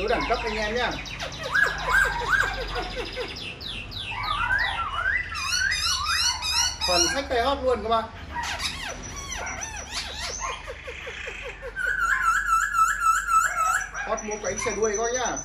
chú đẳng cấp anh em nhá. Phần sách tay hót luôn các bạn hót múa cánh xe đuôi coi nhá.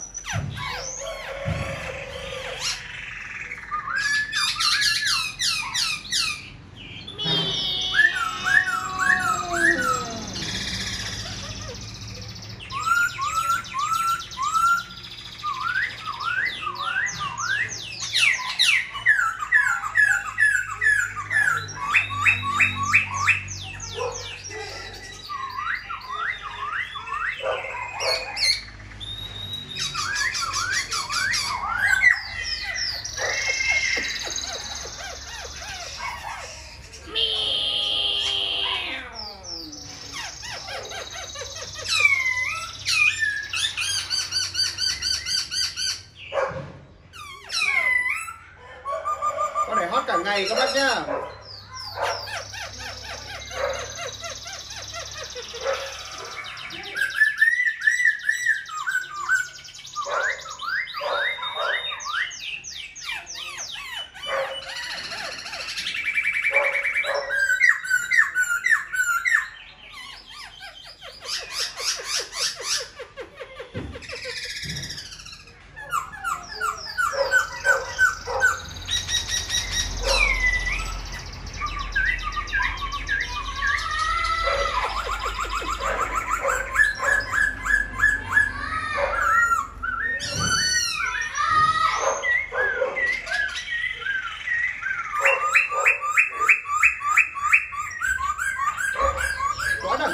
Cả ngày các bác nhá.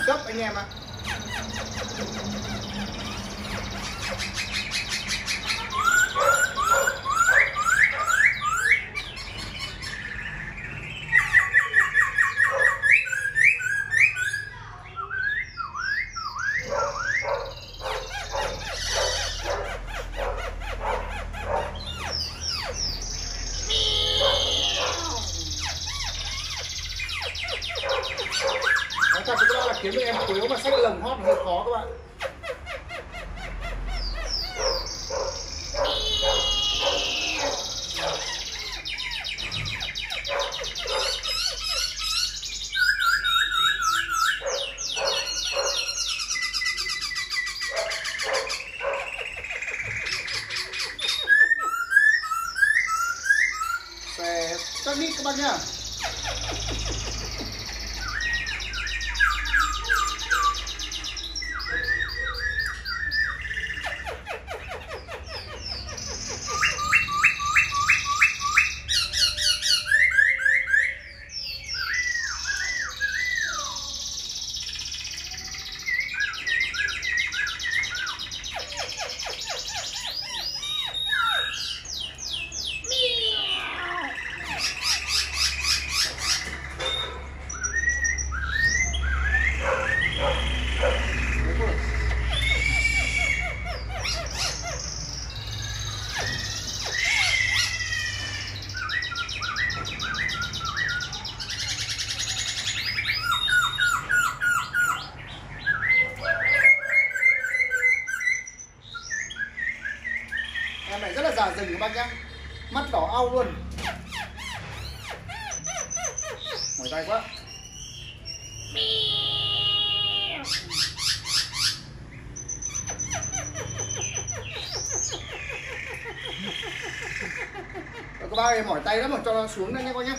Cấp anh em ạ. Kiếm được em quếu mà sách lồng hót hơi khó các bạn xe các các bác nhá này rất là già rừng các bác nhá. Mắt đỏ au luôn. Mỏi tay quá. Rồi, các bác ơi mỏi tay lắm mà cho nó xuống đây nha con nhá.